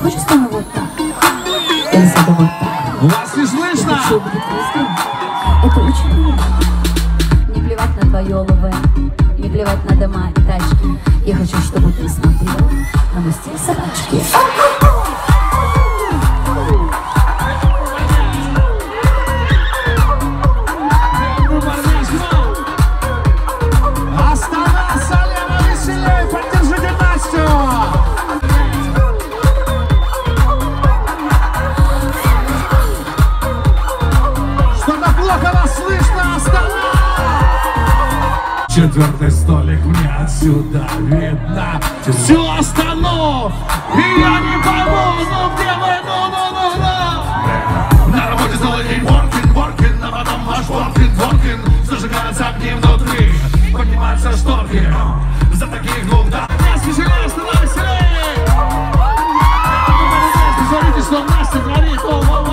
Хочешь с нами вот так? Или с тобой вот так? Вас не слышно? Все будет. Это очень приятно. Не плевать на твое ЛВ, не плевать на дома и тачки. Я хочу, чтобы ты смотрел Четвертый столик мне отсюда видно. Всю Астану И я не пойму, ну где вы, ну, ну, ну, ну. На работе день воркин, воркин А потом ваш воркин, воркин. Зажигаются огни внутри Поднимаются шторки. За таких двух да Нас веселее, становись веселее Смотрите, что Настя творит, о,